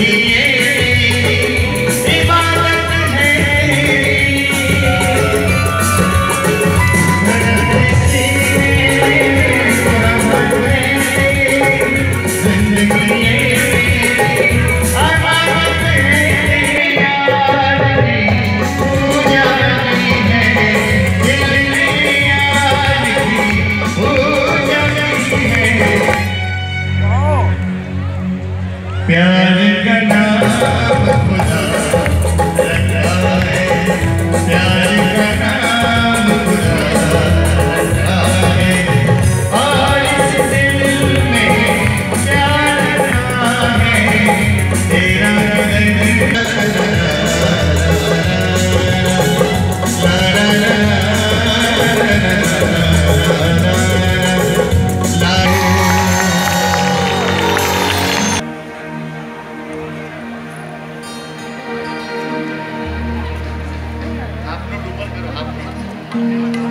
Yeah. प्यार का नाम खुदा Mm-hmm.